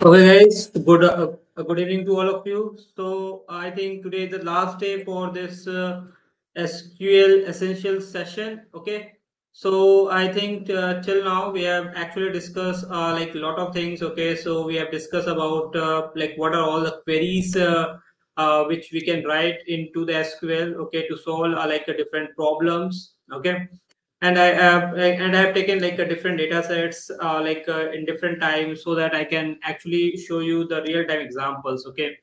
Okay, guys. Good uh, good evening to all of you. So I think today is the last day for this uh, SQL essential session. Okay. So I think uh, till now we have actually discussed uh, like a lot of things. Okay. So we have discussed about uh, like what are all the queries uh, uh, which we can write into the SQL. Okay, to solve uh, like a different problems. Okay and I have and I have taken like a different data sets uh, like uh, in different times so that I can actually show you the real time examples. Okay.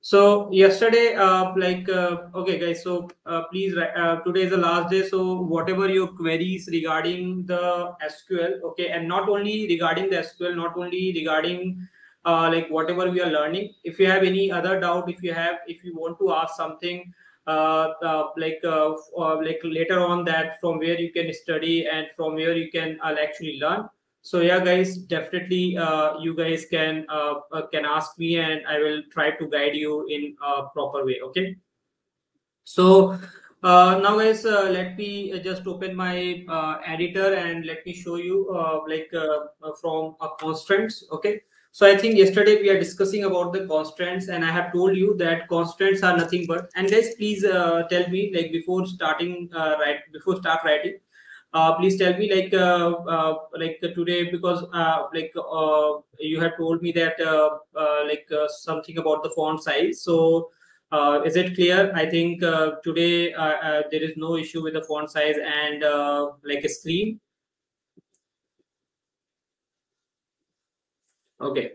So yesterday, uh, like uh, okay, guys. So uh, please, uh, today is the last day. So whatever your queries regarding the SQL, okay, and not only regarding the SQL, not only regarding like whatever we are learning. If you have any other doubt, if you have, if you want to ask something, Uh, uh, like uh, uh, like later on that from where you can study and from where you can actually learn. So yeah guys definitely uh, you guys can uh, uh, can ask me and i will try to guide you in a proper way okay? So now guys let me just open my editor and let me show you like from a constraints okay so I think yesterday we are discussing about the constraints, and I have told you that constraints are nothing but. And guys, please uh, tell me like before starting uh, right before start writing. Uh, please tell me like uh, uh, like today because uh, like you have told me that like something about the font size. So is it clear? I think today there is no issue with the font size and like a screen. Okay.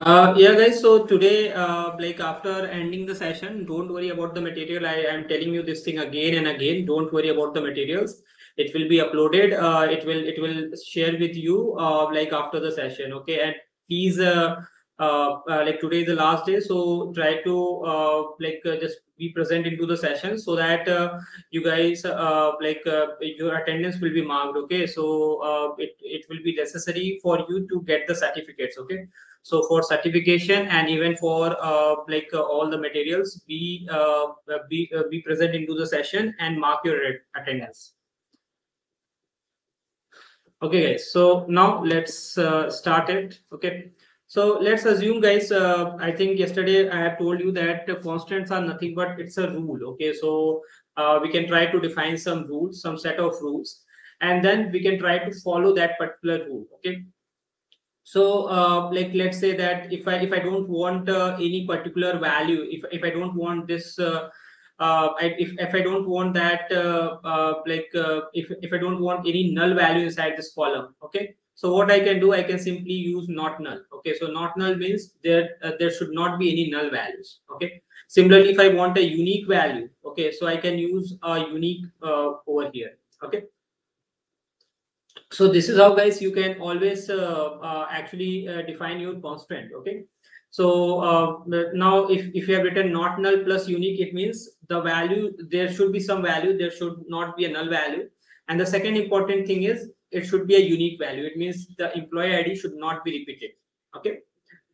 Uh, yeah, guys. So today, uh, like after ending the session, don't worry about the material. I am telling you this thing again and again. Don't worry about the materials. It will be uploaded. Uh, it will it will share with you uh, like after the session. Okay, and please uh, uh, uh, like today is the last day so try to uh, like uh, just be present into the session so that uh, you guys uh, like uh, your attendance will be marked okay? So uh, it, it will be necessary for you to get the certificates okay? So for certification and even for uh, like all the materials be be be present into the session and mark your attendance. Okay guys so now let's start it okay so let's assume, guys. Uh, I think yesterday I have told you that constraints are nothing but it's a rule. Okay, so uh, we can try to define some rules, some set of rules, and then we can try to follow that particular rule. Okay. So, uh, like let's say that if I if I don't want uh, any particular value, if if I don't want this. Uh, uh, if, if I don't want that, uh like if, if I don't want any null value inside this column, okay, so what I can do, I can simply use not null. Okay, so not null means there uh, there should not be any null values. Okay. Similarly, if I want a unique value, okay, so I can use a unique uh, over here. Okay. So this is how, guys, you can always uh, uh actually uh, define your constraint. Okay. So uh, now, if if you have written not null plus unique, it means the value there should be some value. There should not be a null value. And the second important thing is it should be a unique value. It means the employee ID should not be repeated. Okay.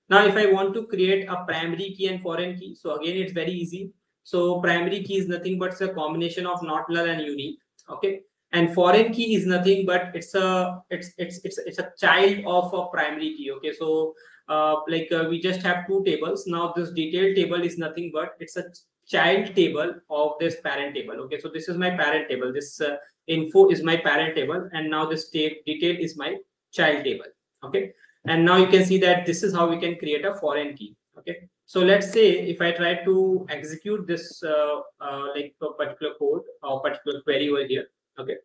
Now, if I want to create a primary key and foreign key, so again, it's very easy. So primary key is nothing but a combination of not null and unique. Okay. And foreign key is nothing but it's a it's it's it's it's a child of a primary key. Okay. So uh, like uh, we just have two tables. Now this detailed table is nothing but it's a child table of this parent table. Okay. So this is my parent table. This uh, info is my parent table and now this detail is my child table okay and now you can see that this is how we can create a foreign key okay so let's say if i try to execute this uh, uh, like a particular code or particular query over here okay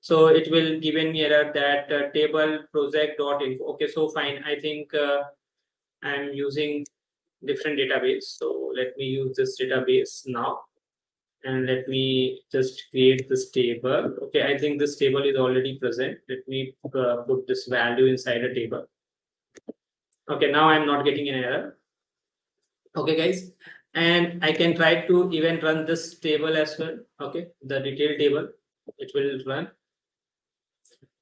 so it will give an error that uh, table project dot info okay so fine i think uh, i'm using different database so let me use this database now and let me just create this table. Okay, I think this table is already present. Let me uh, put this value inside a table. Okay, now I'm not getting an error. Okay, guys, and I can try to even run this table as well. Okay, the detail table, it will run.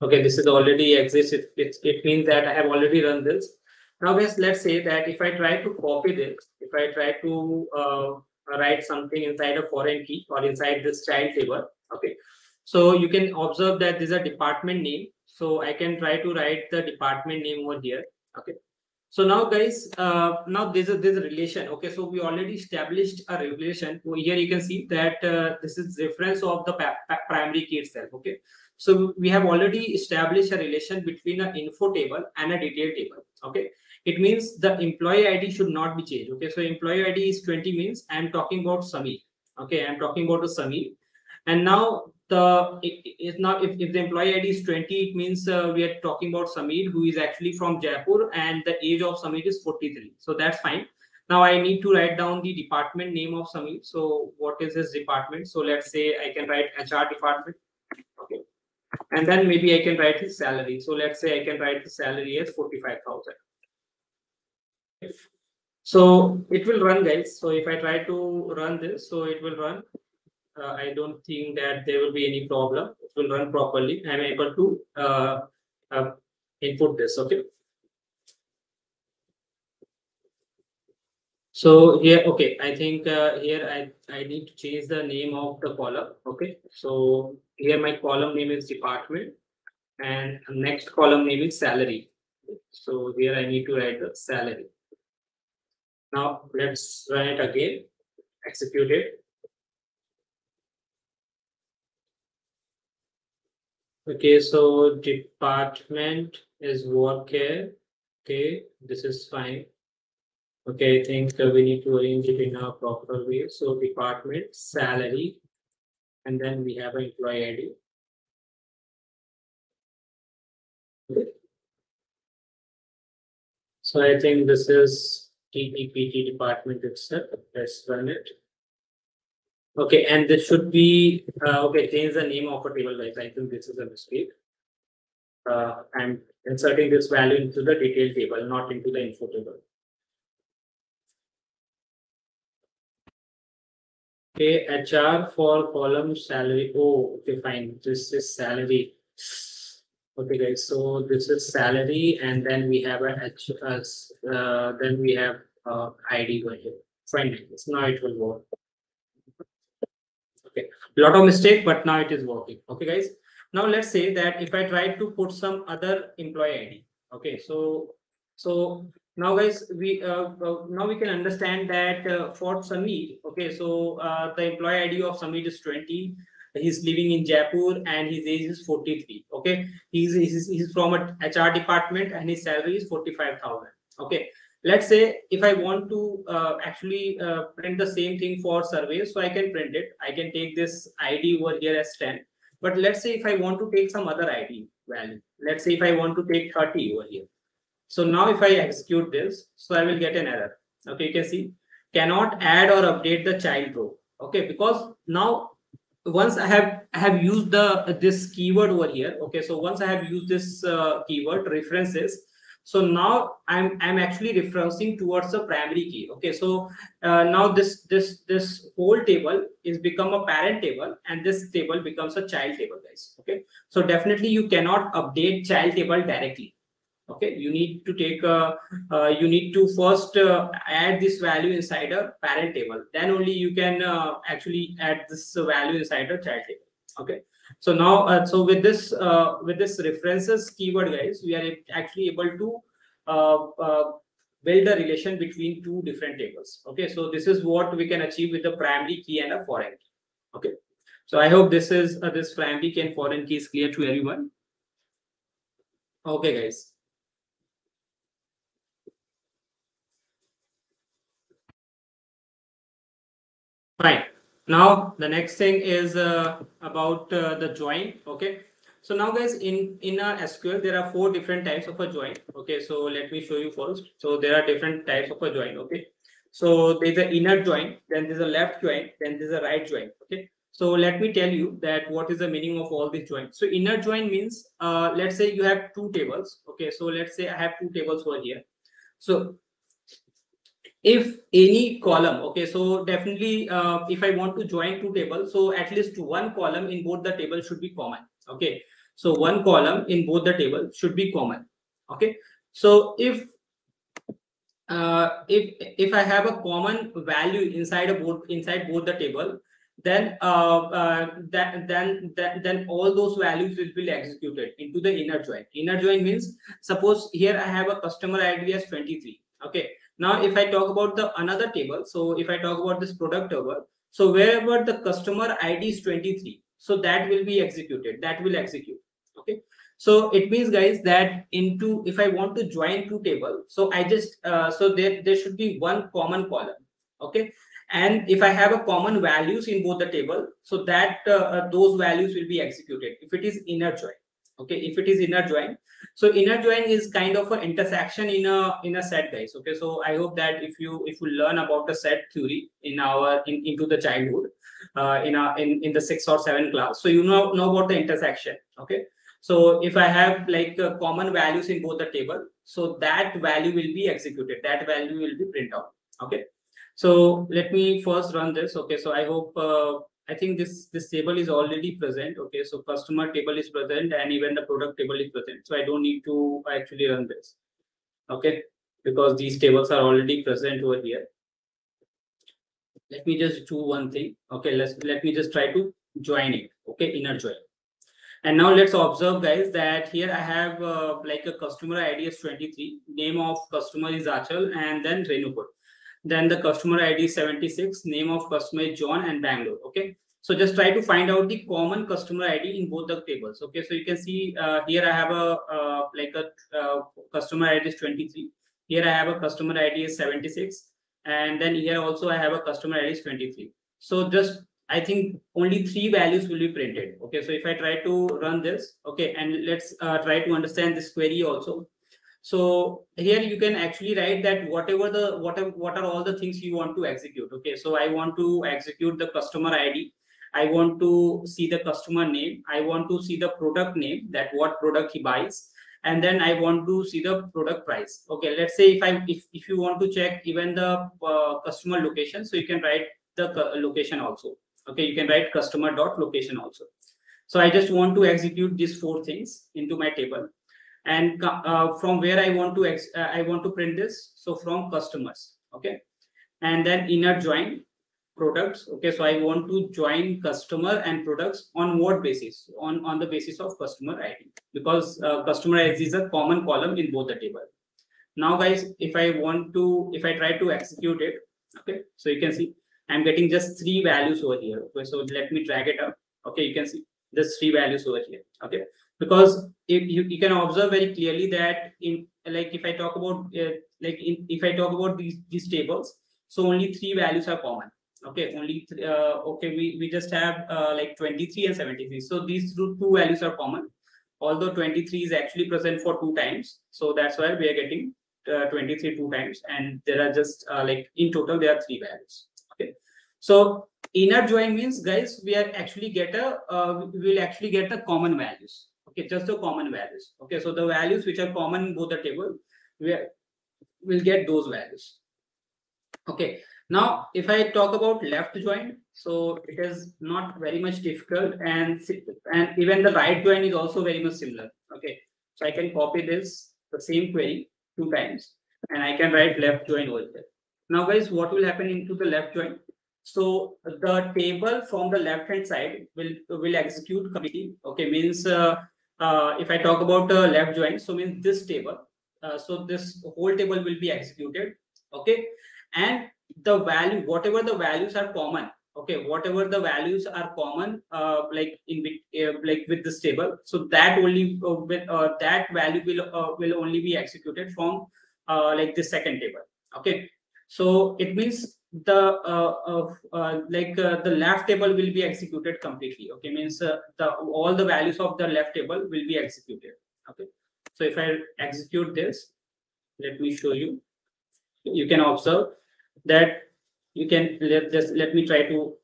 Okay, this is already exists. It, it, it means that I have already run this. Now, guys, let's say that if I try to copy this, if I try to uh, write something inside a foreign key or inside this child table. Okay. So you can observe that this is a department name. So I can try to write the department name over here. Okay. So now guys, uh, now this is this relation. Okay. So we already established a relation. So here you can see that uh, this is reference of the primary key itself. Okay. So we have already established a relation between an info table and a detail table. Okay. It means the employee ID should not be changed. Okay. So employee ID is 20 means I'm talking about Samir. Okay. I'm talking about Samir. And now the it, it's not if, if the employee ID is 20, it means uh, we are talking about Samir, who is actually from Jaipur, and the age of Samir is 43. So that's fine. Now I need to write down the department name of Samir. So what is his department? So let's say I can write HR department. Okay and then maybe I can write his salary. So let's say I can write the salary as 45,000. So it will run guys. So if I try to run this, so it will run. Uh, I don't think that there will be any problem. It will run properly. I'm able to uh, uh, input this. Okay. So here, okay, I think uh, here I, I need to change the name of the column. Okay, so here my column name is department and next column name is salary. So here I need to write the salary. Now let's run it again, execute it. Okay, so department is work here. Okay, this is fine. Okay, I think uh, we need to arrange it in a proper way. So department, salary, and then we have an employee ID. Okay. So I think this is TTPT department itself. Let's run it. Okay, and this should be uh, okay. Change the name of a table, guys. I think this is a mistake. Uh, I'm inserting this value into the detail table, not into the info table. Okay, HR for column salary. Oh, okay, fine. This is salary. Okay, guys. So this is salary, and then we have a H. Uh, then we have uh, ID over here. Fine. Now it will work. Okay, lot of mistake, but now it is working. Okay, guys. Now let's say that if I try to put some other employee ID. Okay, so so now guys we uh, uh, now we can understand that uh, for Samir okay so uh, the employee ID of Samir is 20 he's living in Jaipur and his age is 43 okay? He's he's, he's from a HR department and his salary is 45,000 okay? Let's say if I want to uh, actually uh, print the same thing for survey so I can print it. I can take this ID over here as 10 but let's say if I want to take some other ID value let's say if I want to take 30 over here. So now if I execute this, so I will get an error. Okay, you can see cannot add or update the child row. Okay, because now once I have I have used the this keyword over here. Okay, so once I have used this uh, keyword references, so now I'm I'm actually referencing towards the primary key. Okay, so uh, now this this this whole table is become a parent table, and this table becomes a child table, guys. Okay, so definitely you cannot update child table directly okay you need to take a uh, you need to first uh, add this value inside a parent table. Then only you can uh, actually add this value inside a child table. Okay so now uh, so with this uh, with this references keyword guys we are actually able to uh, build a relation between two different tables. Okay so this is what we can achieve with the primary key and a foreign key. Okay so i hope this is this primary key and foreign key is clear to everyone. Okay guys Fine. Now the next thing is uh, about uh, the join. Okay. So now guys in in a SQL there are four different types of a join. Okay. So let me show you first. So there are different types of a join. Okay. So there's an inner join, then there's a left join, then there's a right join. Okay. So let me tell you that what is the meaning of all these joins. So inner join means, uh, let's say you have two tables. Okay, so let's say I have two tables over here. So if any column okay so definitely uh, if i want to join two tables so at least one column in both the tables should be common okay so one column in both the tables should be common okay so if uh, if if i have a common value inside a both inside both the table then uh, uh, that, then that, then all those values will be executed into the inner join. Inner join means suppose here I have a customer ID as 23. Okay. Now if I talk about the another table, so if I talk about this product table, so wherever the customer ID is 23, so that will be executed. That will execute. Okay. So it means guys that into if I want to join two table, so I just uh, so there there should be one common column. Okay and if i have a common values in both the table so that uh, uh, those values will be executed if it is inner join okay if it is inner join. So inner join is kind of an intersection in a in a set guys. Okay so i hope that if you if you learn about the set theory in our in, into the childhood uh, in a in, in the six or seven class so you know know about the intersection. Okay so if i have like uh, common values in both the table so that value will be executed. That value will be print out. Okay so let me first run this. Okay, so I hope uh, I think this this table is already present. Okay, so customer table is present and even the product table is present. So I don't need to actually run this. Okay, because these tables are already present over here. Let me just do one thing. Okay, let's let me just try to join it. Okay, inner join. And now let's observe guys that here I have uh, like a customer ID is 23, name of customer is Achal and then Renupur then the customer id is 76 name of customer is john and bangalore okay so just try to find out the common customer id in both the tables okay? So you can see uh, here i have a uh, like a uh, customer id is 23 here i have a customer id is 76 and then here also i have a customer id is 23 so just i think only three values will be printed okay? So if i try to run this okay and let's uh, try to understand this query also. So here you can actually write that whatever the whatever what are all the things you want to execute okay? So i want to execute the customer id i want to see the customer name. I want to see the product name that what product he buys. And then i want to see the product price. Okay let's say if i if, if you want to check even the uh, customer location so you can write the location also. Okay you can write customer dot location also. So i just want to execute these four things into my table. And uh, from where I want to ex- uh, I want to print this. So from customers, okay, and then inner join products. Okay, so I want to join customer and products on what basis? On on the basis of customer ID because uh, customer ID is a common column in both the table. Now, guys, if I want to, if I try to execute it, okay, so you can see I'm getting just three values over here. Okay, so let me drag it up. Okay, you can see just three values over here. Okay, because if you, you can observe very clearly that in like if i talk about uh, like in, if i talk about these these tables so only three values are common okay only uh, okay we, we just have uh, like 23 and 73 so these two, two values are common. Although 23 is actually present for two times so that's why we are getting uh, 23 two times. And there are just uh, like in total there are three values. Okay. So inner join means guys we are actually get a uh, we will actually get the common values. Okay just the common values. Okay so the values which are common in both the table we will get those values. Okay now if i talk about left join so it is not very much difficult and and even the right join is also very much similar okay so i can copy this the same query two times and i can write left join over there now guys what will happen into the left join so the table from the left hand side will will execute okay means uh, uh, if I talk about the left join, so means this table. Uh, so this whole table will be executed. Okay. And the value, whatever the values are common, okay, whatever the values are common, uh, like in uh, like with this table, so that only uh, with, uh, that value will uh, will only be executed from uh, like the second table. Okay. So it means the uh, uh, like the left table will be executed completely okay means the all the values of the left table will be executed okay so if i execute this let me show you you can observe that you can let just let me try to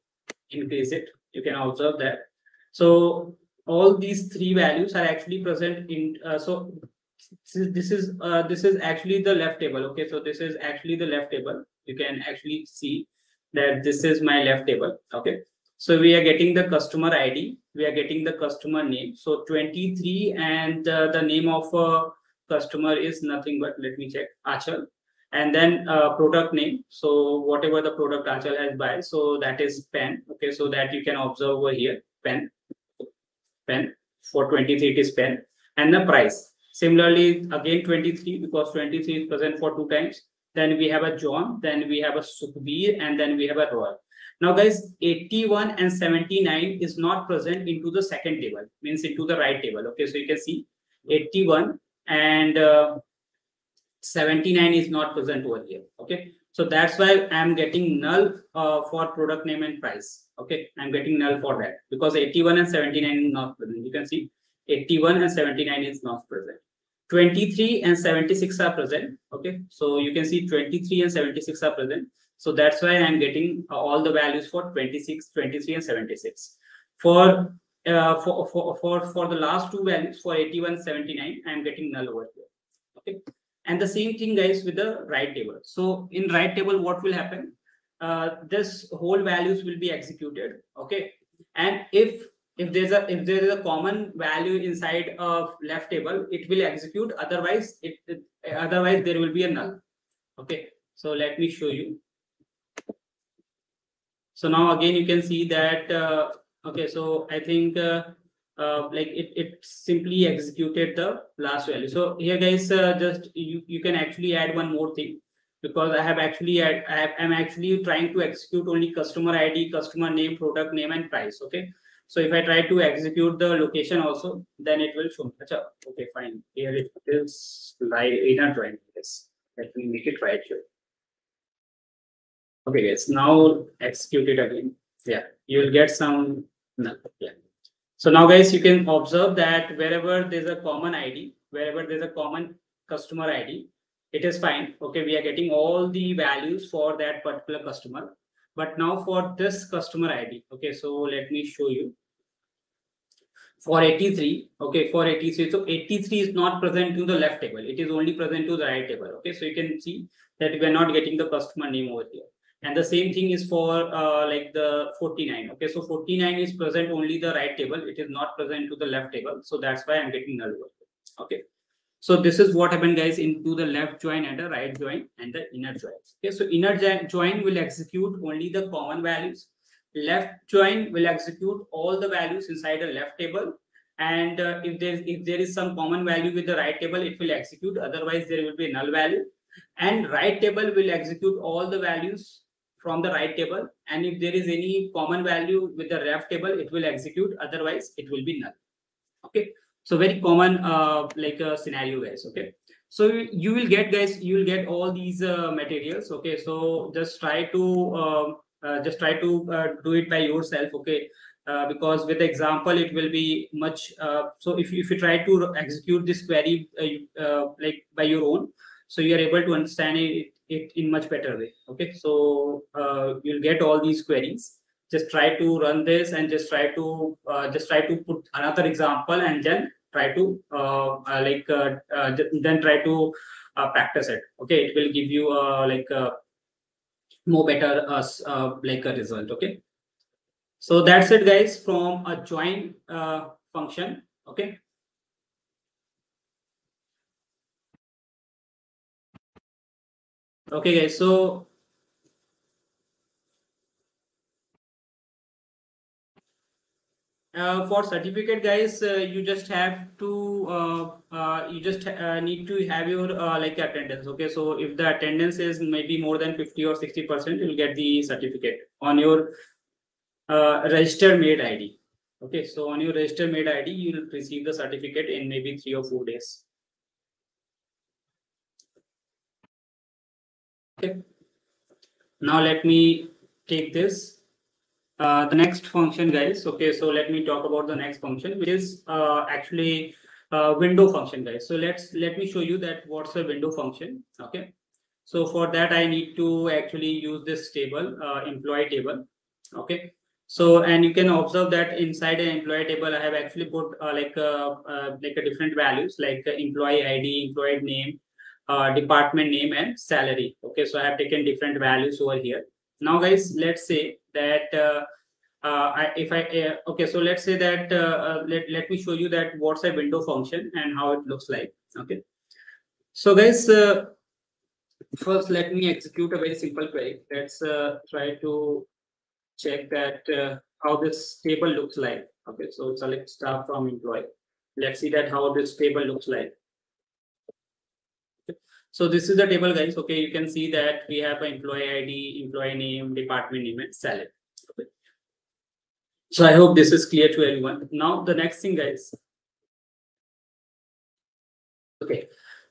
increase it. You can observe that. So all these three values are actually present in uh, so this is uh, this is actually the left table okay? So this is actually the left table. You can actually see that this is my left table okay? So we are getting the customer id we are getting the customer name. So 23 and uh, the name of a customer is nothing but let me check achal and then uh, product name. So whatever the product Achal has buy so that is pen okay? So that you can observe over here pen pen for 23 it is pen and the price. Similarly again 23 because 23 is present for two times then we have a john then we have a sukhbir and then we have a roy now guys 81 and 79 is not present into the second table means into the right table okay? So you can see 81 and uh, 79 is not present over here okay? So that's why i'm getting null uh, for product name and price okay? I'm getting null for that because 81 and 79 is not present. You can see 81 and 79 is not present. 23 and 76 are present okay? So you can see 23 and 76 are present. So that's why i'm getting uh, all the values for 26 23 and 76 for uh, for, for for for the last two values for 81 79 i'm getting null over here okay and the same thing guys with the right table. So in right table what will happen? Uh, this whole values will be executed okay? And if if there's a if there is a common value inside of left table it will execute otherwise it, it otherwise there will be a null okay? So let me show you. So now again you can see that uh, okay so i think uh, uh, like it, it simply executed the last value. So here guys, uh, just you, you can actually add one more thing because I have actually add, I I'm actually trying to execute only customer ID, customer name, product name and price. Okay. So if I try to execute the location also, then it will show. Achha, okay, fine. Here it is live inner join. Yes. Let me make it right here. Okay, guys. Now execute it again. Yeah, you will get some. No, yeah. So now guys, you can observe that wherever there's a common ID, wherever there's a common customer ID, it is fine. Okay, we are getting all the values for that particular customer. But now for this customer ID, okay, so let me show you. For 83, okay, for 83, so 83 is not present to the left table. It is only present to the right table. Okay, so you can see that we are not getting the customer name over here and the same thing is for uh, like the 49 okay so 49 is present only the right table. It is not present to the left table. So that's why i'm getting null okay. So this is what happened guys into the left join and the right join and the inner join. Okay so inner join will execute only the common values. Left join will execute all the values inside the left table. And uh, if there if there is some common value with the right table it will execute. Otherwise there will be null value. And right table will execute all the values from the right table and if there is any common value with the ref table it will execute otherwise it will be null. Okay? So very common uh, like a scenario guys okay? So you will get guys you will get all these uh, materials okay? So just try to uh, uh, just try to uh, do it by yourself okay? Uh, because with example it will be much uh, so if, if you try to execute this query like by your own so you are able to understand it it in much better way okay? So uh, you'll get all these queries. Just try to run this and just try to uh, just try to put another example and then try to uh, uh like uh, uh, then try to practice it okay? It will give you like a more better us like a result okay? So that's it guys from a join function okay Okay, guys. So uh, for certificate, guys, uh, you just have to uh, uh you just uh, need to have your uh, like attendance. Okay, so if the attendance is maybe more than fifty or sixty percent, you'll get the certificate on your register made ID. Okay, so on your register made ID, you'll receive the certificate in maybe three or four days. Okay. Now let me take this. Uh, the next function, guys. Okay, so let me talk about the next function, which is uh, actually uh, window function, guys. So let's let me show you that what's a window function. Okay. So for that, I need to actually use this table, uh, employee table. Okay. So and you can observe that inside an employee table, I have actually put uh, like like a different values like employee ID, employee name, uh, department name and salary. Okay, so I have taken different values over here. Now, guys, let's say that uh, uh, if I uh, okay, so let's say that uh, uh, let let me show you that what's a window function and how it looks like. Okay, so guys, first let me execute a very simple query. Let's uh, try to check that uh, how this table looks like. Okay, so select star from employee. Let's see that how this table looks like. So this is the table, guys. Okay, you can see that we have an employee ID, employee name, department name, and salary. Okay. So I hope this is clear to everyone. Now the next thing, guys. Okay.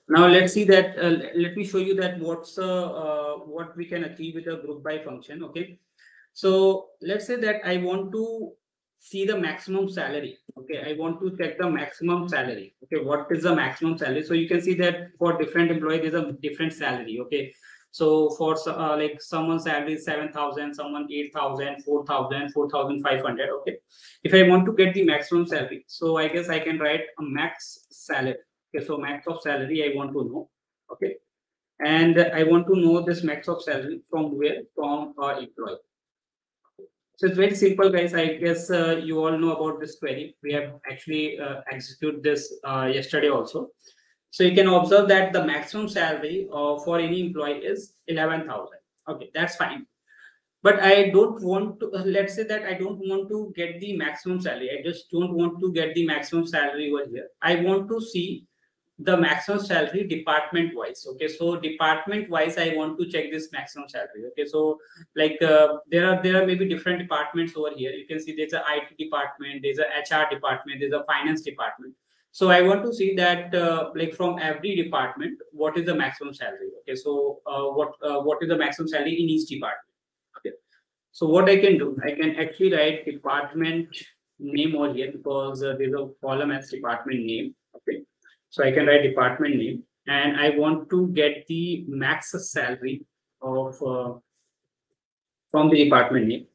Now let's see that. Uh, let me show you that what's uh, uh, what we can achieve with a group by function. Okay. So let's say that I want to see the maximum salary. Okay, I want to check the maximum salary. Okay, what is the maximum salary? So you can see that for different employee, there's a different salary. Okay, so for uh, like someone's salary is 7,000, someone 8,000, 4,000, 4,500. Okay, if I want to get the maximum salary, so I guess I can write a max salary. Okay, so max of salary I want to know. Okay, and I want to know this max of salary from where? From uh, employee. So it's very simple, guys. I guess uh, you all know about this query. We have actually uh, executed this uh, yesterday also. So you can observe that the maximum salary uh, for any employee is 11,000. Okay, that's fine. But I don't want to, uh, let's say that I don't want to get the maximum salary. I just don't want to get the maximum salary over here. I want to see the maximum salary department wise okay? So department wise i want to check this maximum salary okay? So like uh, there are there are maybe different departments over here. You can see there's a it department there's a hr department there's a finance department. So i want to see that uh, like from every department what is the maximum salary okay? So uh, what uh, what is the maximum salary in each department okay? So what i can do i can actually write department name over here because uh, there's a column as department name okay so I can write department name and I want to get the max salary of uh, from the department name.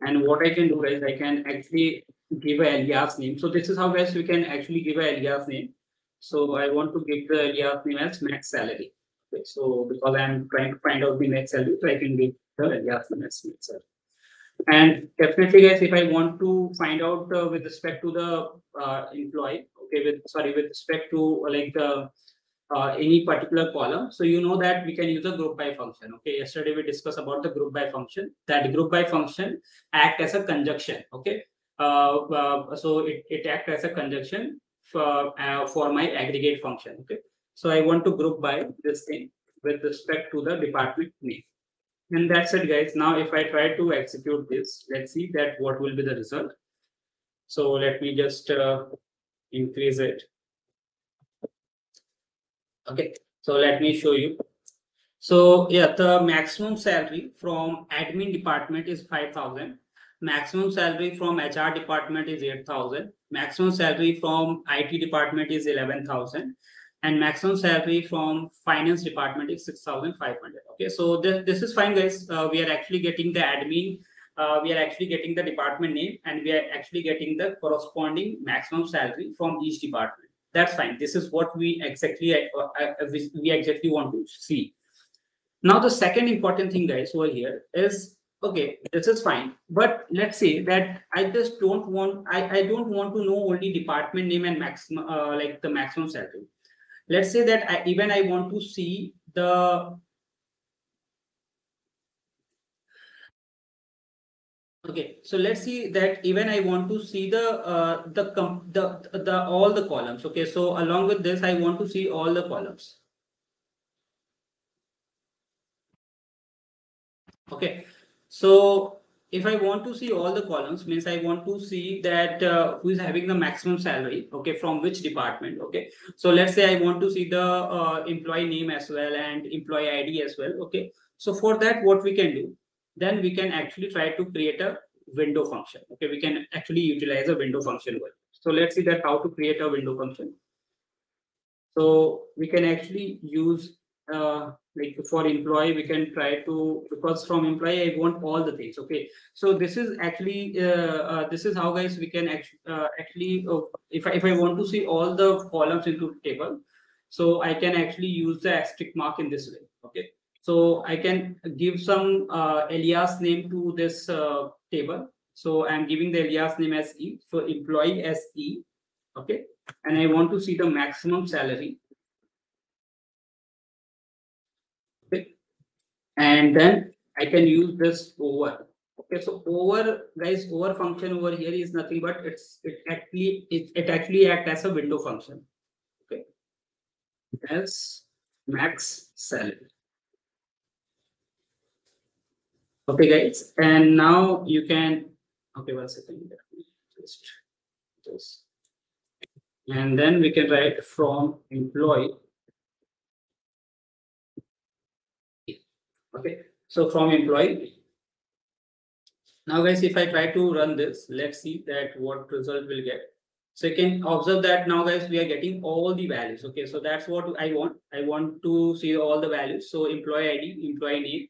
And what I can do is I can actually give a alias name. So this is how guys we can actually give a alias name. So I want to give the alias name as max salary. Okay, so because I'm trying to find out the max salary, so I can give the alias name as max salary. And definitely, guys, if I want to find out uh, with respect to the uh, employee, okay with sorry with respect to like uh, uh, any particular column. So you know that we can use a group by function okay? Yesterday we discussed about the group by function. That group by function act as a conjunction okay? Uh, uh so it, it act as a conjunction for uh, for my aggregate function okay? So i want to group by this thing with respect to the department name. And that's it guys. Now if i try to execute this let's see that what will be the result. So let me just uh, increase it. Okay, so let me show you. So yeah, the maximum salary from admin department is 5,000. Maximum salary from HR department is 8,000. Maximum salary from IT department is 11,000. And maximum salary from finance department is 6,500. Okay, so th this is fine, guys. Uh, we are actually getting the admin uh, we are actually getting the department name and we are actually getting the corresponding maximum salary from each department. That's fine. This is what we exactly uh, uh, we exactly want to see. Now, the second important thing, guys, over here is okay. This is fine, but let's say that I just don't want I I don't want to know only department name and maximum uh, like the maximum salary. Let's say that I, even I want to see the Okay, so let's see that even I want to see the uh, the the the all the columns. Okay, so along with this, I want to see all the columns. Okay, so if I want to see all the columns, means I want to see that uh, who is having the maximum salary. Okay, from which department. Okay, so let's say I want to see the uh, employee name as well and employee ID as well. Okay, so for that, what we can do then we can actually try to create a window function. Okay, we can actually utilize a window function. So let's see that how to create a window function. So we can actually use uh, like for employee, we can try to because from employee I want all the things. Okay, so this is actually uh, uh, this is how guys we can actually uh, actually oh, if I, if I want to see all the columns into table, so I can actually use the asterisk mark in this way. So I can give some uh, alias name to this uh, table. So I'm giving the alias name as E. So employee as E. Okay. And I want to see the maximum salary. Okay. And then I can use this over. Okay, so over guys, over function over here is nothing but it's it actually it, it actually act as a window function. Okay, as max salary. Okay, guys, and now you can okay one second. Just this. And then we can write from employee. Okay so from employee. Now guys if i try to run this let's see that what result we'll get. So you can observe that now guys we are getting all the values. Okay so that's what i want. I want to see all the values. So employee id employee name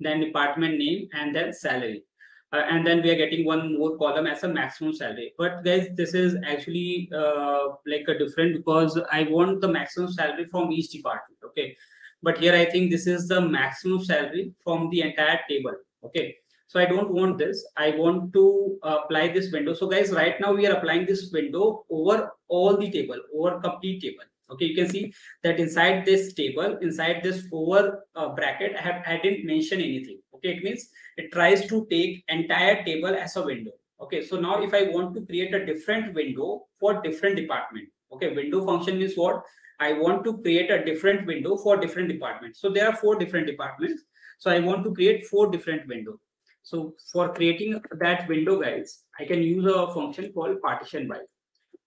then department name and then salary. Uh, and then we are getting one more column as a maximum salary. But guys this is actually uh, like a different because i want the maximum salary from each department okay? But here i think this is the maximum salary from the entire table okay? So i don't want this. I want to apply this window. So guys right now we are applying this window over all the table over complete table okay you can see that inside this table inside this over uh, bracket i have i didn't mention anything okay it means it tries to take entire table as a window okay so now if i want to create a different window for different department okay window function is what I want to create a different window for different departments. So there are four different departments. So I want to create four different window So for creating that window, guys, I can use a function called partition by.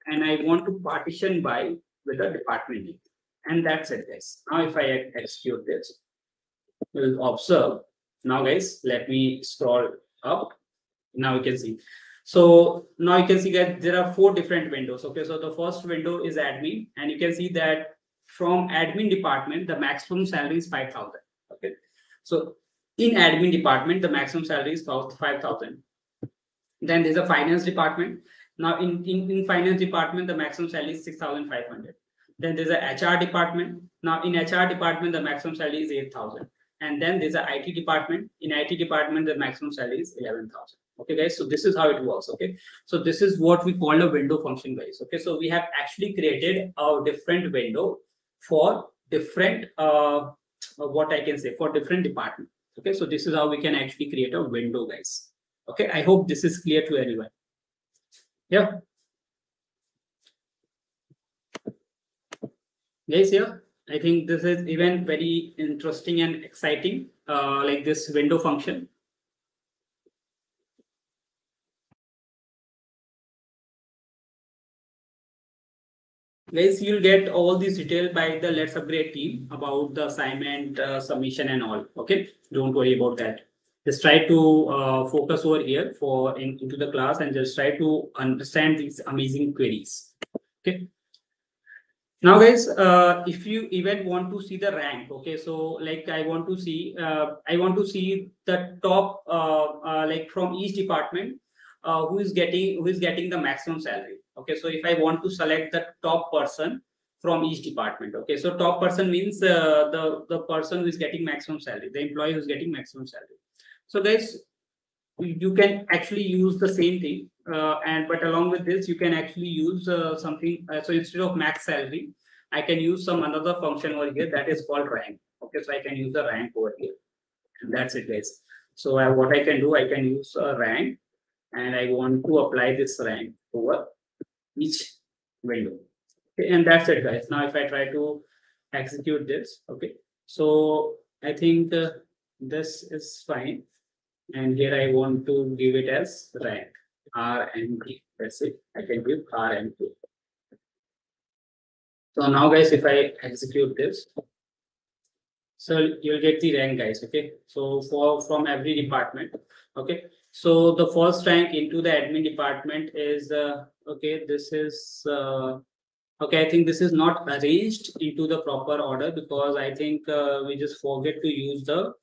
And I want to partition by with a department name. And that's it, guys. Now if I execute this, you'll observe. Now, guys, let me scroll up. Now you can see so now you can see that there are four different windows. Okay, so the first window is admin, and you can see that from admin department, the maximum salary is 5,000. Okay, so in admin department, the maximum salary is 5,000. Then there's a finance department. Now in, in, in finance department, the maximum salary is 6,500. Then there's a HR department. Now in HR department, the maximum salary is 8,000. And then there's a IT department. In IT department, the maximum salary is 11,000 okay guys so this is how it works okay so this is what we call a window function guys okay so we have actually created a different window for different uh, uh what i can say for different department okay so this is how we can actually create a window guys okay i hope this is clear to everyone yeah. Guys yeah. I think this is even very interesting and exciting uh, like this window function. Guys you'll get all these details by the LetsUpgrade team about the assignment uh, submission and all okay? Don't worry about that just try to uh, focus over here for in, into the class and just try to understand these amazing queries. Okay? Now guys uh, if you even want to see the rank okay? So like i want to see uh, i want to see the top uh, uh, like from each department who is getting who is getting the maximum salary okay? So if i want to select the top person from each department okay? So top person means uh, the the person who is getting maximum salary the employee who's getting maximum salary so guys you can actually use the same thing uh, and but along with this you can actually use uh, something uh, so instead of max salary i can use some another function over here that is called rank okay so i can use the rank over here and that's it guys so what i can do i can use a rank and i want to apply this rank over each window. Okay, and that's it, guys. Now, if I try to execute this, okay, so I think uh, this is fine. And here I want to give it as rank RMP. That's it. I can give RMP. So now, guys, if I execute this, so you'll get the rank, guys. Okay. So for from every department. Okay. So the first rank into the admin department is uh, okay. This is uh, okay. I think this is not arranged into the proper order because I think uh, we just forget to use the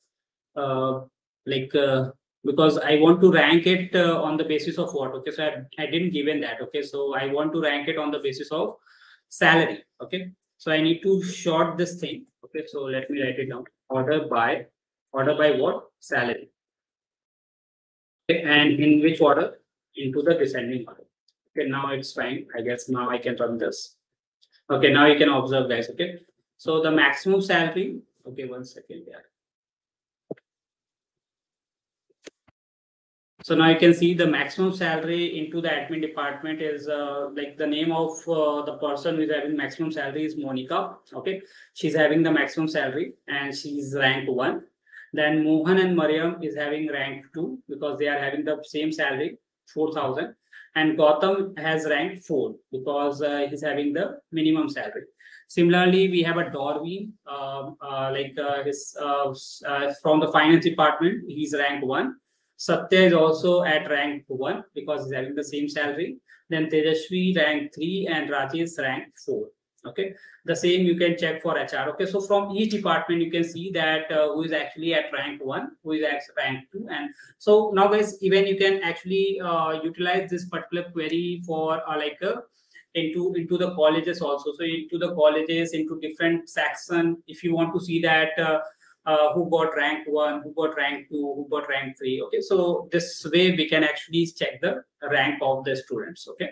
uh, like uh, because I want to rank it uh, on the basis of what? Okay, so I, I didn't given that. Okay, so I want to rank it on the basis of salary. Okay, so I need to short this thing. Okay, so let me write it down. Order by order by what salary Okay, and in which order? Into the descending order. Okay, now it's fine. I guess now I can run this. Okay, now you can observe guys. Okay, so the maximum salary. Okay, one second here. So now you can see the maximum salary into the admin department is uh, like the name of uh, the person who is having maximum salary is Monica. Okay, she's having the maximum salary and she's rank one. Then Mohan and Mariam is having rank two because they are having the same salary, 4,000. And Gautam has rank four because uh, he's having the minimum salary. Similarly, we have a Dorveen, uh, uh, like uh, his uh, from the finance department, he's rank one. Satya is also at rank one because he's having the same salary. Then Tejashwi rank three and Rajesh rank four. Okay? The same you can check for hr okay? So from each department you can see that uh, who is actually at rank one who is at rank two. And so now guys even you can actually uh, utilize this particular query for uh, like uh, into into the colleges also. So into the colleges into different section if you want to see that uh, uh, who got rank one who got rank two who got rank three okay so this way we can actually check the rank of the students okay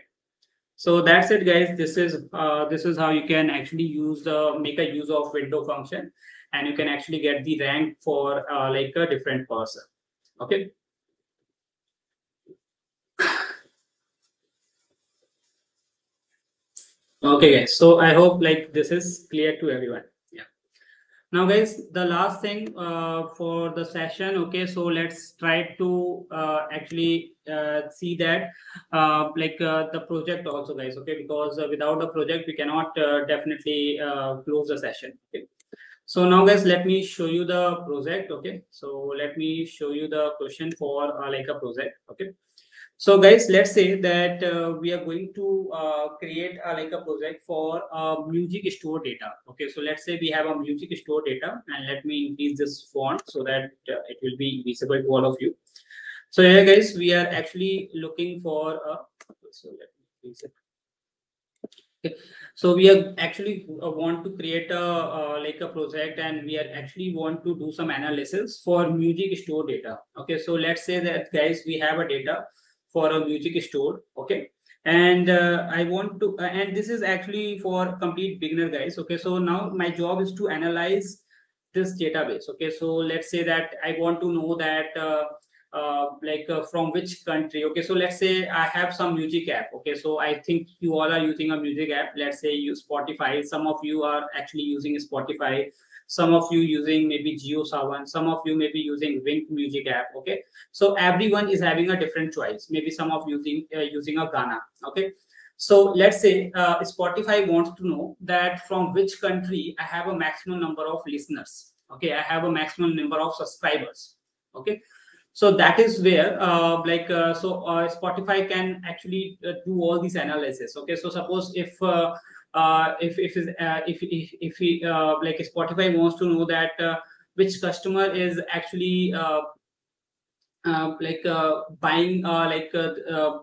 so that's it, guys. This is uh, this is how you can actually use the make a use of window function, and you can actually get the rank for uh, like a different person. Okay. Okay, guys. So I hope like this is clear to everyone now guys the last thing uh, for the session okay so let's try to uh, actually uh, see that uh, like uh, the project also guys okay because uh, without the project we cannot definitely close the session okay. So now guys let me show you the project okay. So let me show you the question for like a project okay so guys, let's say that uh, we are going to uh, create a, like a project for music store data. Okay, so let's say we have a music store data and let me increase this font so that uh, it will be visible to all of you. So here guys, we are actually looking for a, so let me increase it. Okay. So we are actually uh, want to create a uh, like a project and we are actually want to do some analysis for music store data. Okay, so let's say that guys, we have a data for a music store okay? And uh, i want to uh, and this is actually for complete beginner guys okay? So now my job is to analyze this database okay? So let's say that i want to know that uh, uh, like uh, from which country okay? So let's say i have some music app okay? So i think you all are using a music app. Let's say you spotify some of you are actually using spotify some of you using maybe JioSaavn, some of you may be using Wynk Music app. Okay, so everyone is having a different choice. Maybe some of using uh, using a Gaana. Okay, so let's say uh, Spotify wants to know that from which country I have a maximum number of listeners. Okay, I have a maximum number of subscribers. Okay, so that is where uh, like uh, so uh, spotify can actually uh, do all these analysis okay so suppose if uh, uh, if if uh, if if, if he, uh, like Spotify wants to know that uh, which customer is actually uh, uh, like buying like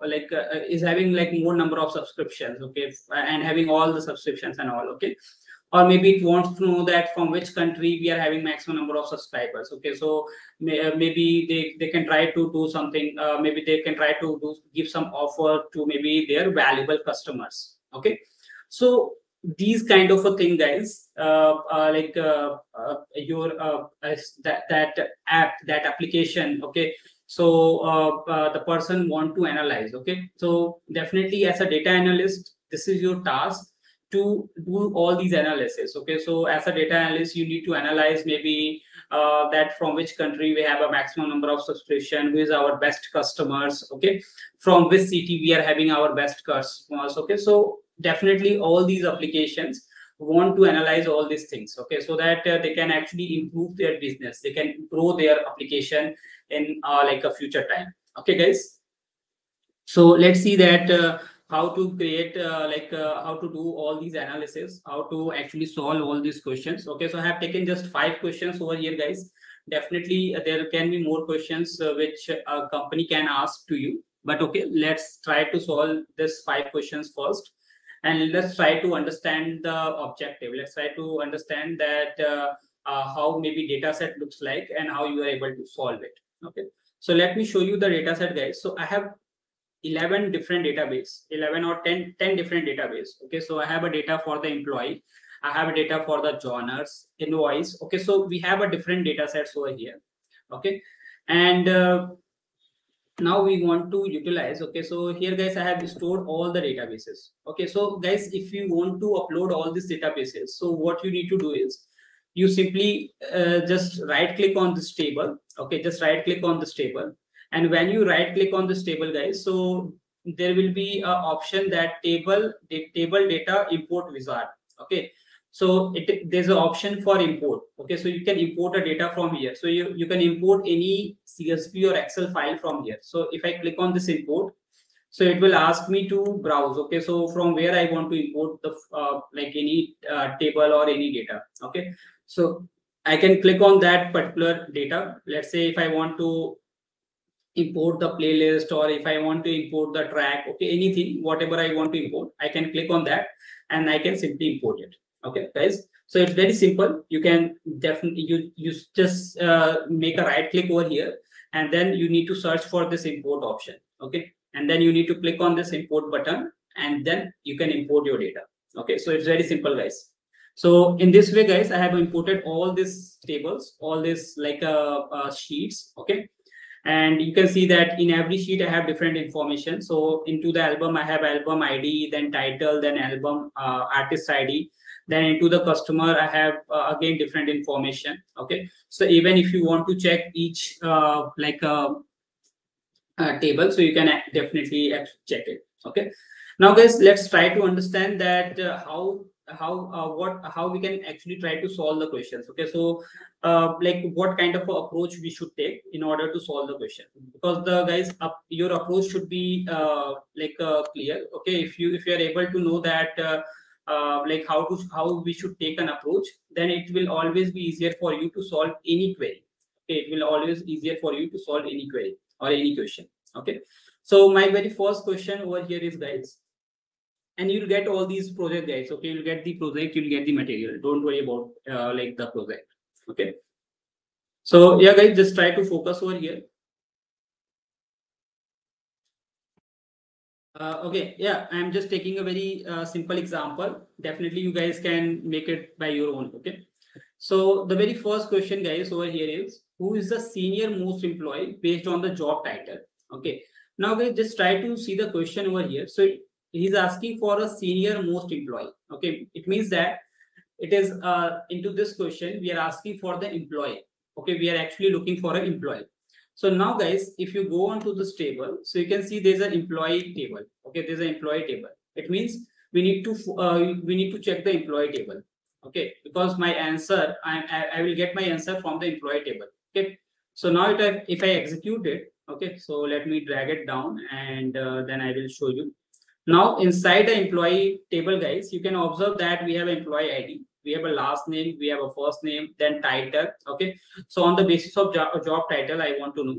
like is having like more number of subscriptions okay and having all the subscriptions and all okay? Or maybe it wants to know that from which country we are having maximum number of subscribers okay? So may, maybe they, they can try to do something uh, maybe they can try to do, give some offer to maybe their valuable customers okay so these kind of a thing guys uh, uh, like uh, uh your uh, that that app that application okay? So uh, the person want to analyze okay? So definitely as a data analyst this is your task to do all these analysis okay? So as a data analyst you need to analyze maybe uh, that from which country we have a maximum number of subscription who is our best customers okay? From which city we are having our best customers okay? So definitely all these applications want to analyze all these things okay? So that uh, they can actually improve their business. They can grow their application in uh, like a future time okay guys? So let's see that uh, how to create uh, like uh, how to do all these analysis how to actually solve all these questions okay? So i have taken just five questions over here guys. Definitely uh, there can be more questions which a company can ask to you. But okay let's try to solve this five questions first and let's try to understand the objective. Let's try to understand that uh, uh, how maybe data set looks like and how you are able to solve it. Okay. So let me show you the data set guys. So i have 11 different database 11 or 10 10 different database. Okay. So i have a data for the employee. I have a data for the joiners invoice. Okay. So we have a different data sets over here. Okay. And uh, now we want to utilize okay so here guys i have stored all the databases. Okay so guys if you want to upload all these databases so what you need to do is you simply uh, just right click on this table okay just right click on this table. And when you right click on this table guys so there will be a option that table table data import wizard okay so it, there's an option for import okay? So you can import a data from here. So you, you can import any csv or excel file from here. So if i click on this import so it will ask me to browse okay? So from where i want to import the uh, like any uh, table or any data okay? So i can click on that particular data. Let's say if i want to import the playlist or if i want to import the track okay? Anything whatever i want to import i can click on that and i can simply import it okay guys. So it's very simple. You can definitely you you just uh, make a right click over here and then you need to search for this import option okay? And then you need to click on this import button and then you can import your data okay? So it's very simple guys. So in this way guys i have imported all these tables all these like uh, uh sheets okay? And you can see that in every sheet i have different information. So into the album i have album id then title then album uh, artist id then into the customer i have uh, again different information okay? So even if you want to check each uh, like uh, uh table so you can definitely check it okay? Now guys let's try to understand that uh, how how uh, what how we can actually try to solve the questions okay? So uh, like what kind of approach we should take in order to solve the question? Because the guys up your approach should be uh, like uh, clear okay? If you if you are able to know that uh, like how to how we should take an approach then it will always be easier for you to solve any query. Okay it will always easier for you to solve any query or any question. Okay so my very first question over here is guys and you'll get all these project guys. Okay you'll get the project you'll get the material. Don't worry about uh, like the project. Okay so yeah guys just try to focus over here uh, okay yeah i'm just taking a very uh, simple example. Definitely you guys can make it by your own okay? So the very first question guys over here is who is the senior most employee based on the job title okay? Now guys just try to see the question over here. So he's asking for a senior most employee okay? It means that it is uh, into this question we are asking for the employee okay? We are actually looking for an employee so now guys if you go on to this table so you can see there's an employee table okay? There's an employee table. It means we need to uh, we need to check the employee table okay? Because my answer I, I, will get my answer from the employee table okay? So now if I, if I execute it okay? So let me drag it down and uh, then I will show you. Now inside the employee table, guys, you can observe that we have employee ID, we have a last name, we have a first name, then title. Okay. So on the basis of job, job title, I want to know.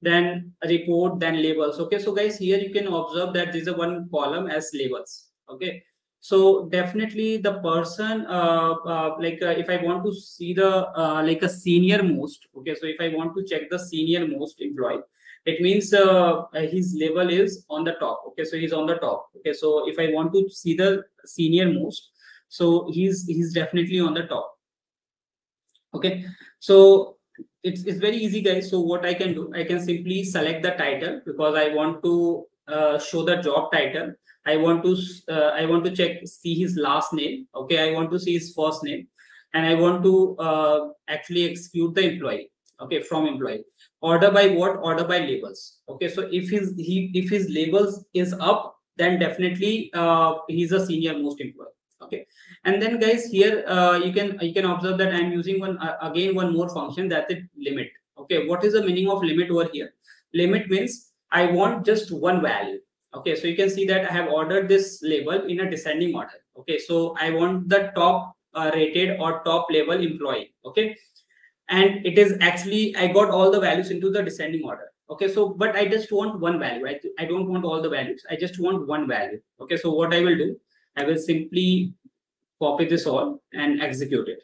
Then report, then labels. Okay. So guys, here you can observe that there's a one column as labels. Okay. So definitely the person, uh, uh, like uh, if I want to see the uh, like a senior most. Okay. So if I want to check the senior most employee, it means uh, his level is on the top okay so he's on the top okay so if i want to see the senior most so he's he's definitely on the top. Okay? So it's, it's very easy guys. So what i can do i can simply select the title because i want to uh, show the job title. I want to uh, i want to check see his last name. Okay? I want to see his first name. And i want to uh, actually execute the employee. Okay? From employee. Order by what? Order by labels. Okay? So if his he if his labels is up then definitely uh, he's a senior most employee okay. And then guys here uh, you can you can observe that i'm using one uh, again one more function that's limit. Okay. What is the meaning of limit over here? Limit means i want just one value. Okay. So you can see that i have ordered this label in a descending order. Okay. So i want the top uh, rated or top level employee. Okay. And it is actually i got all the values into the descending order. Okay. So but i just want one value. I, I don't want all the values. I just want one value. Okay. So what i will do i will simply copy this all and execute it.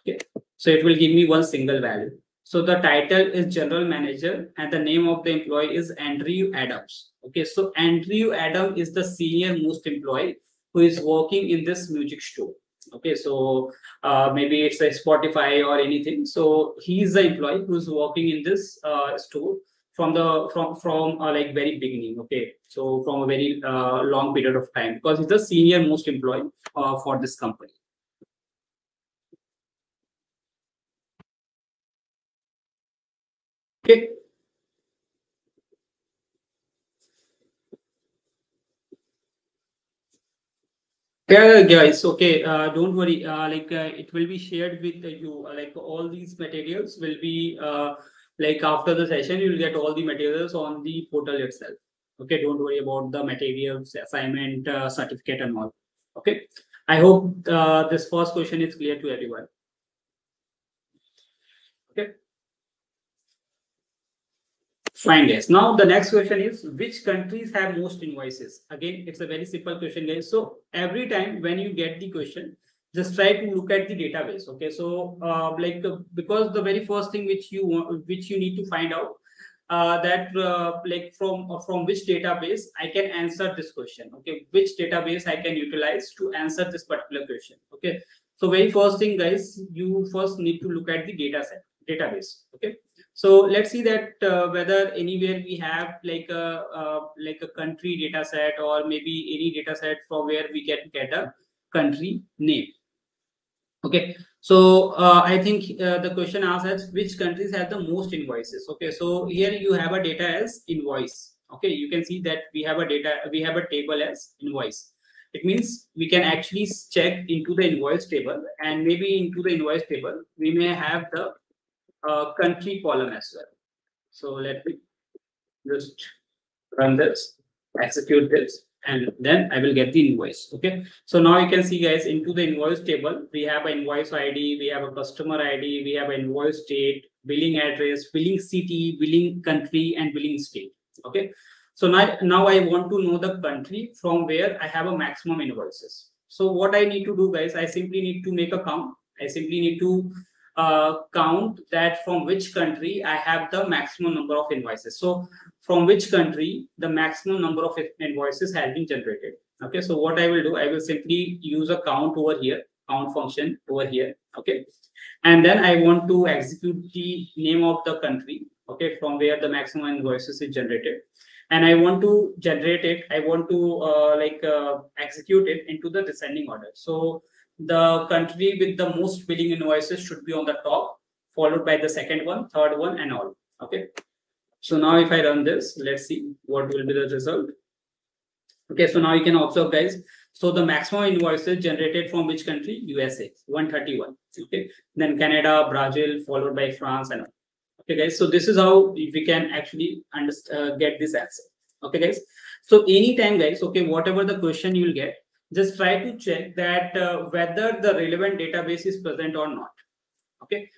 Okay. So it will give me one single value. So the title is general manager and the name of the employee is andrew adams. Okay. So andrew adam is the senior most employee who is working in this music store. Okay. So uh, maybe it's a spotify or anything. So he's the employee who's working in this uh, store from the from from uh, like very beginning okay? So from a very uh, long period of time because he's the senior most employee uh, for this company. Okay? Yeah guys okay uh, don't worry uh, like uh, it will be shared with you like all these materials will be uh, like after the session you'll get all the materials on the portal itself. Okay don't worry about the materials assignment uh, certificate and all. Okay? I hope uh, this first question is clear to everyone. Okay? Fine guys. Now the next question is which countries have most invoices? Again it's a very simple question guys. So every time when you get the question just try to look at the database okay? So uh, like uh, because the very first thing which you want which you need to find out uh, that uh, like from uh, from which database i can answer this question okay? Which database i can utilize to answer this particular question okay? So very first thing guys you first need to look at the data set database okay? So let's see that uh, whether anywhere we have like a uh, like a country data set or maybe any data set from where we can get a country name Okay, so uh, I think uh, the question asks which countries have the most invoices. Okay, so here you have a data as invoice. Okay, you can see that we have a data, we have a table as invoice. It means we can actually check into the invoice table and maybe into the invoice table, we may have the uh, country column as well. So let me just run this, execute this and then I will get the invoice. Okay. So now you can see guys into the invoice table, we have an invoice ID, we have a customer ID, we have an invoice date, billing address, billing city, billing country, and billing state. Okay. So now, now I want to know the country from where I have a maximum invoices. So what I need to do guys, I simply need to make a count. I simply need to uh, count that from which country I have the maximum number of invoices. So from which country the maximum number of invoices has been generated. Okay, so what I will do, I will simply use a count over here, count function over here. Okay, and then I want to execute the name of the country. Okay, from where the maximum invoices is generated, and I want to generate it. I want to uh, like uh, execute it into the descending order. So the country with the most billing invoices should be on the top, followed by the second one, third one, and all. Okay. So now if I run this, let's see what will be the result. Okay, so now you can observe guys. So the maximum invoices generated from which country? USA, 131. Okay, then Canada, Brazil, followed by France and. Okay, guys. So this is how we can actually understand, uh, get this answer. Okay, guys. So anytime, guys. Okay, whatever the question you'll get, just try to check that uh, whether the relevant database is present or not. Okay.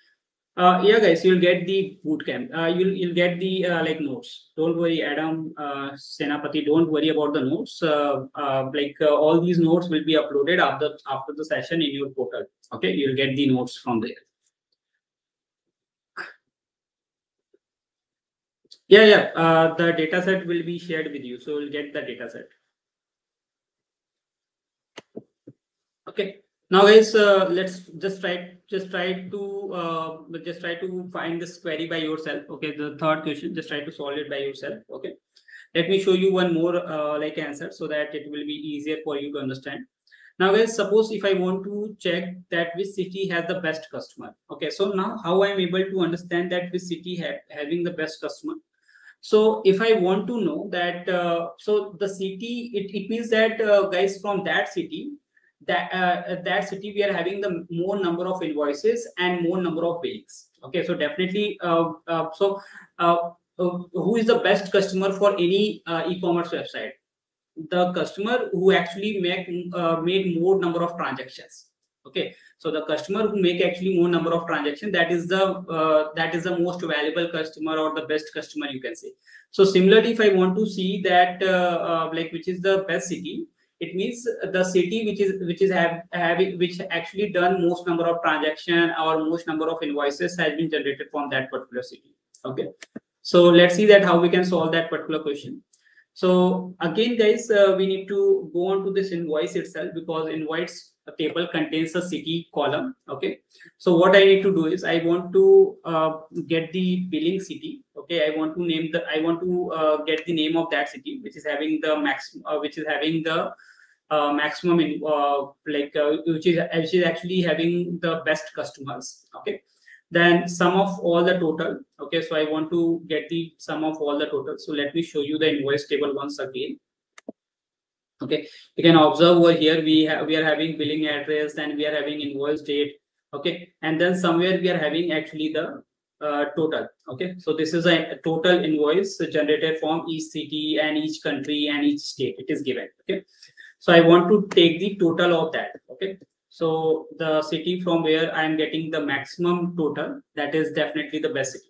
Uh, yeah, guys, you'll get the bootcamp. Uh, you'll you'll get the uh, like notes. Don't worry, Adam uh, Senapati. Don't worry about the notes. Uh, uh, like uh, all these notes will be uploaded after after the session in your portal. Okay, you'll get the notes from there. Yeah, yeah. The data set will be shared with you, so you'll get the data set. Okay now guys uh, let's just try just try to uh, just try to find this query by yourself okay? The third question just try to solve it by yourself okay? Let me show you one more uh, like answer so that it will be easier for you to understand. Now guys suppose if i want to check that which city has the best customer okay? So now how i'm able to understand that which city having the best customer? So if i want to know that uh, so the city it, it means that uh, guys from that city that uh, that city we are having the more number of invoices and more number of billings okay so definitely uh, uh, so uh, uh, who is the best customer for any uh, e-commerce website? The customer who actually make made more number of transactions. Okay so the customer who make actually more number of transactions that is the that is the most valuable customer or the best customer you can say. So similarly if i want to see that like which is the best city it means the city which is which is have, having which actually done most number of transaction or most number of invoices has been generated from that particular city okay? So let's see that how we can solve that particular question. So again, guys, uh, we need to go on to this invoice itself because invoice table contains a city column. Okay. So what I need to do is I want to uh, get the billing city. Okay. I want to name the, I want to uh, get the name of that city, which is having the max, uh, which is having the uh, maximum in uh, like, which is, which is actually having the best customers. Okay then sum of all the total okay so i want to get the sum of all the total so let me show you the invoice table once again okay. You can observe over here we have we are having billing address and we are having invoice date okay? And then somewhere we are having actually the uh, total okay? So this is a, a total invoice generated from each city and each country and each state it is given okay? So i want to take the total of that okay? So the city from where I'm getting the maximum total, that is definitely the best city.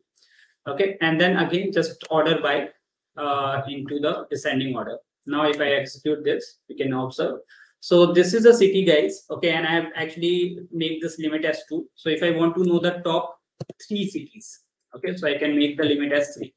Okay, and then again, just order by uh, into the descending order. Now, if I execute this, you can observe. So this is a city, guys. Okay, and I have actually made this limit as two. So if I want to know the top three cities, okay, so I can make the limit as three.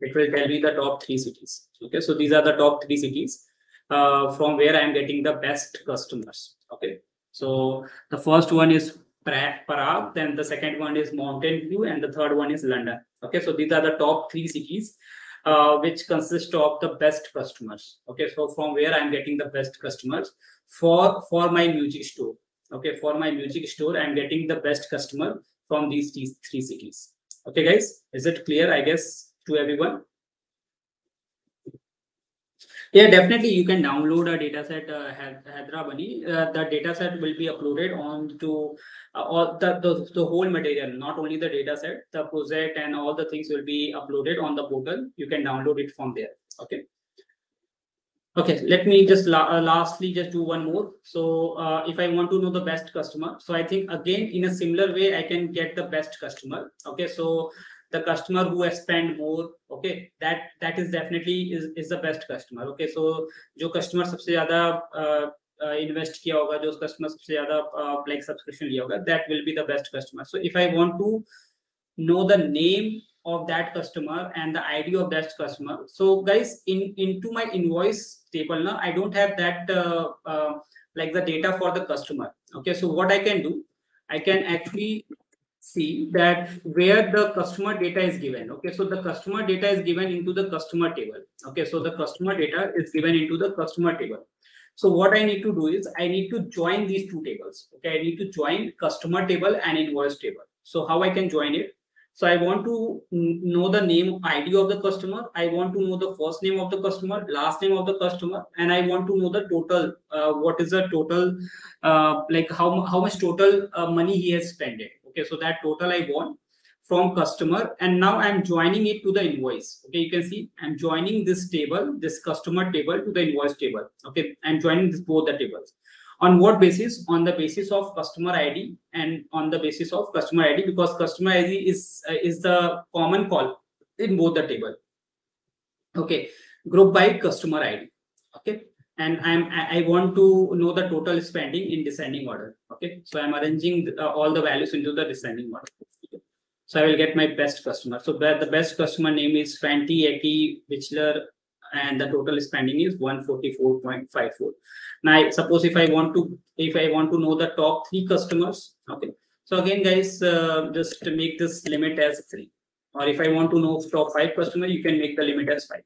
It will tell me the top three cities. Okay, so these are the top three cities uh, from where I am getting the best customers. Okay, so the first one is Prague, then the second one is Mountain View, and the third one is London. Okay, so these are the top three cities uh, which consists of the best customers. Okay, so from where I'm getting the best customers for for my music store. Okay, for my music store, I'm getting the best customer from these three cities. Okay, guys, is it clear? I guess to everyone. Yeah, definitely. You can download a dataset, uh, Hyderabadi. Uh, the dataset will be uploaded on to uh, all the, the, the whole material, not only the dataset, the project and all the things will be uploaded on the portal. You can download it from there. Okay. Okay, let me just la uh, lastly just do one more. So uh, if I want to know the best customer, so I think again in a similar way I can get the best customer. Okay, so the customer who has spent more okay that that is definitely is is the best customer okay so जो customer सबसे ज्यादा invest uh, किया होगा जो customer सबसे ज्यादा like subscription लिया होगा that will be the best customer so if I want to know the name of that customer and the id of that customer so guys in into my invoice table now i don't have that uh, uh, like the data for the customer okay so what i can do i can actually see that where the customer data is given okay? So the customer data is given into the customer table okay? So the customer data is given into the customer table. So what i need to do is i need to join these two tables okay? I need to join customer table and invoice table. So how i can join it? So i want to know the name id of the customer i want to know the first name of the customer last name of the customer and i want to know the total uh, what is the total uh, like how, how much total uh, money he has spent it okay so that total i want from customer and now i'm joining it to the invoice. Okay you can see i'm joining this table this customer table to the invoice table. Okay i'm joining this, both the tables. On what basis? On the basis of customer id and on the basis of customer id because customer id is uh, is the common call in both the table. Okay group by customer id okay and I'm I want to know the total spending in descending order. Okay, so I'm arranging the, uh, all the values into the descending order. So I will get my best customer. So the best customer name is Fanti Eki Bichler, and the total spending is 144.54. Now, suppose if I want to if I want to know the top three customers, okay. So again, guys, uh, just to make this limit as three. Or if I want to know top five customer, you can make the limit as five.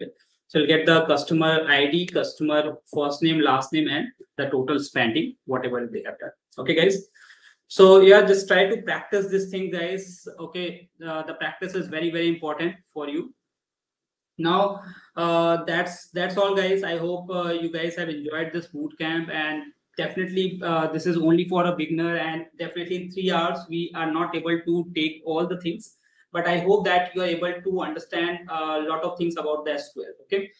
Okay. So you'll get the customer ID, customer first name, last name, and the total spending, whatever they have done. Okay, guys. So yeah, just try to practice this thing, guys. Okay, uh, the practice is very, very important for you. Now, uh, that's that's all, guys. I hope uh, you guys have enjoyed this boot camp and definitely uh, this is only for a beginner and definitely in three hours we are not able to take all the things but i hope that you are able to understand a lot of things about the sql okay?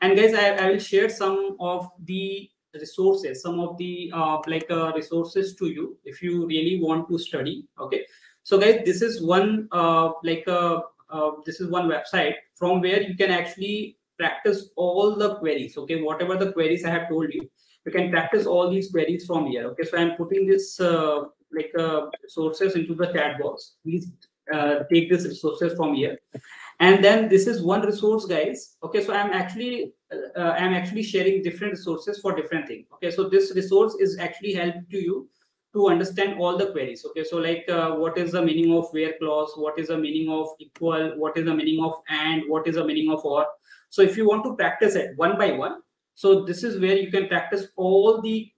And guys i, I will share some of the resources some of the uh, like uh, resources to you if you really want to study okay? So guys this is one uh, like uh, uh, this is one website from where you can actually practice all the queries okay? Whatever the queries i have told you you can practice all these queries from here okay? So i'm putting this uh, like uh, sources into the chat box. Please uh, take these resources from here. And then this is one resource guys. Okay so i'm actually uh, i'm actually sharing different resources for different things okay so this resource is actually help to you to understand all the queries. Okay so like uh, what is the meaning of where clause? What is the meaning of equal? What is the meaning of and? What is the meaning of or? So if you want to practice it one by one so this is where you can practice all the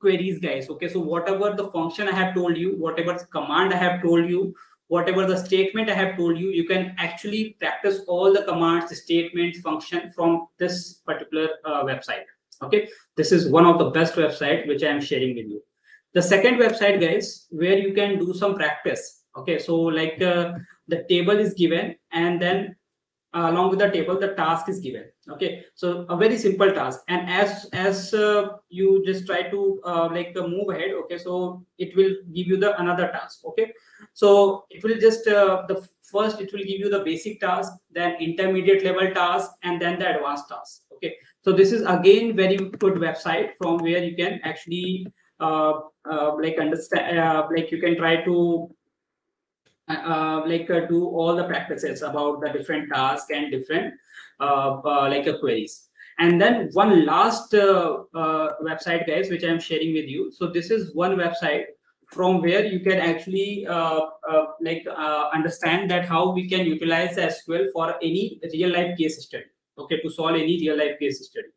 queries guys. Okay so whatever the function i have told you whatever command i have told you whatever the statement I have told you, you can actually practice all the commands, statements, function from this particular uh, website. Okay, this is one of the best website which I am sharing with you. The second website, guys, where you can do some practice. Okay, so like uh, the table is given, and then uh, along with the table, the task is given. Okay, so a very simple task, and as as uh, you just try to uh, like uh, move ahead. Okay, so it will give you the another task. Okay, so it will just uh, the first it will give you the basic task, then intermediate level task, and then the advanced task. Okay, so this is again very good website from where you can actually uh, like understand like you can try to uh, uh, like uh, do all the practices about the different tasks and different uh, uh, like uh, queries and then one last website guys which i'm sharing with you so this is one website from where you can actually like understand that how we can utilize SQL for any real life case study. Okay, to solve any real life case study.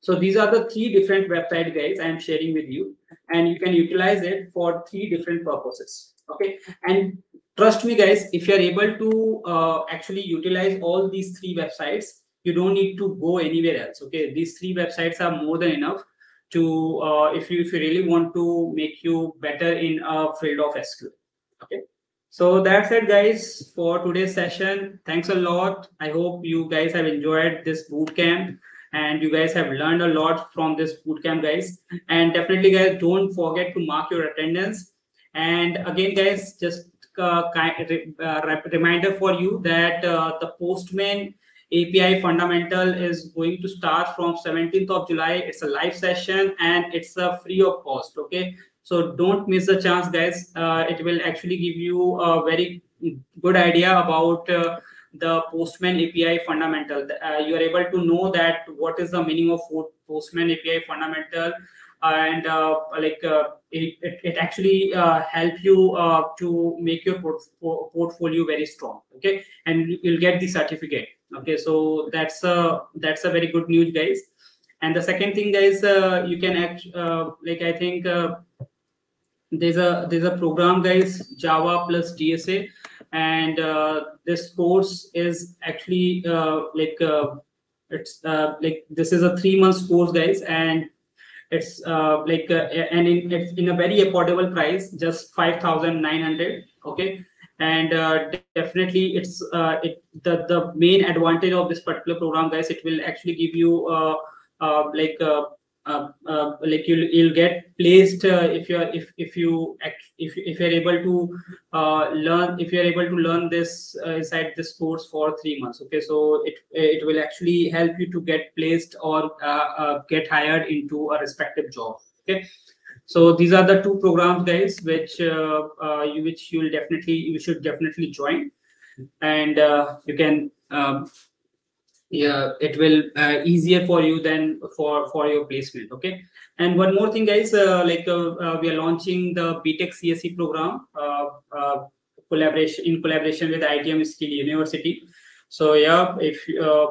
So these are the three different website guys I am sharing with you, and you can utilize it for three different purposes. Okay, and trust me guys, if you are able to uh, actually utilize all these three websites, you don't need to go anywhere else. Okay, these three websites are more than enough to uh, if you if you really want to make you better in a field of SQL. Okay. So that's it, guys, for today's session. Thanks a lot. I hope you guys have enjoyed this bootcamp and you guys have learned a lot from this bootcamp, guys. And definitely, guys, don't forget to mark your attendance. And again, guys, just reminder for you that uh, the Postman API fundamental is going to start from 17th of July. It's a live session and it's a free of cost. Okay. So don't miss the chance, guys. Uh, it will actually give you a very good idea about uh, the Postman API fundamental. Uh, you are able to know that what is the meaning of Postman API fundamental and uh, like uh, it, it, it, actually uh, help you uh, to make your port portfolio very strong okay? And you'll get the certificate okay? So that's a that's a very good news guys. And the second thing guys uh, you can act uh, like i think there's a there's a program guys java plus dsa and this course is actually like it's like this is a three months course guys. And it's uh, like uh, and in, it's in a very affordable price just 5900 okay? And uh, definitely it's uh, it the the main advantage of this particular program guys it will actually give you uh, uh, like uh, like you'll you'll get placed uh, if you're if if you if if you're able to uh, learn if you're able to learn this uh, inside this course for three months okay? So it it will actually help you to get placed or uh, uh, get hired into a respective job okay? So these are the two programs guys which uh, uh, you which you will definitely you should definitely join. And uh, you can um, yeah it will uh, easier for you than for for your placement okay? And one more thing guys uh, like uh, uh we are launching the btech cse program uh, uh, collaboration in collaboration with itm skill university. So yeah if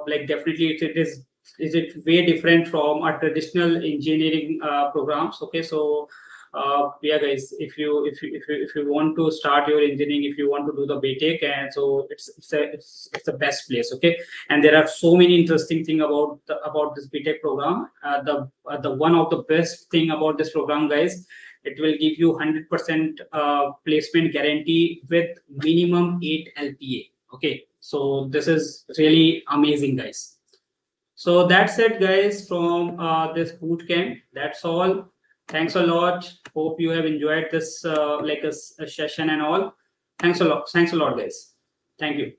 like definitely it, it is is it way different from our traditional engineering programs okay? So uh, yeah guys if you if you if you if you want to start your engineering if you want to do the btech and so it's it's a, it's, it's the best place okay? And there are so many interesting thing about the, about this btech program. Uh, the uh, the one of the best thing about this program guys it will give you 100% uh, placement guarantee with minimum 8 lpa okay? So this is really amazing guys. So that's it guys from uh, this boot camp that's all thanks a lot. Hope you have enjoyed this uh, like a, a session and all. Thanks a lot thanks a lot guys. Thank you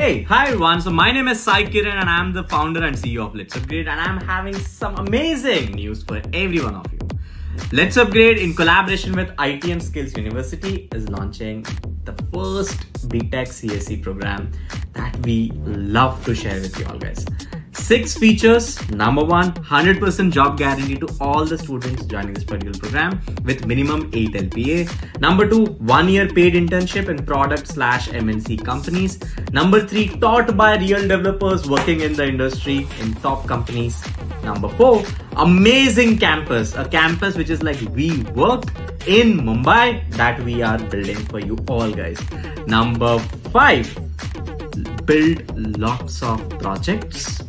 Hey, hi everyone. So my name is Sai Kiran and I'm the founder and CEO of LetsUpgrade and I'm having some amazing news for every one of you. LetsUpgrade in collaboration with ITM Skills University is launching the first BTech CSE program that we love to share with you all guys. Six features. Number one, 100% job guarantee to all the students joining this particular program with minimum 8 LPA. Number two, one year paid internship in product slash MNC companies. Number three, taught by real developers working in the industry in top companies. Number four, amazing campus, a campus which is like we work in Mumbai that we are building for you all guys. Number five, build lots of projects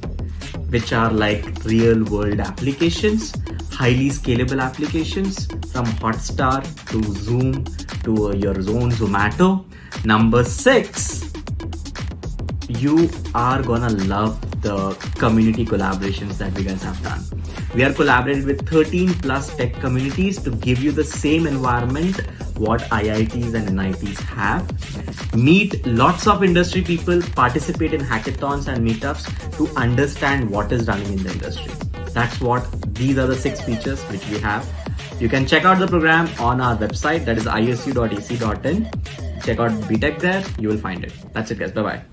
which are like real world applications, highly scalable applications from Hotstar to Zoom to uh, your own Zomato. Number six, you are gonna love the community collaborations that we guys have done. We are collaborating with 13 plus tech communities to give you the same environment what IITs and NITs have. Meet lots of industry people, participate in hackathons and meetups to understand what is running in the industry. That's what these are the six features which we have. You can check out the program on our website that is isu.ec.in. Check out BTech there, you will find it. That's it guys. Bye bye.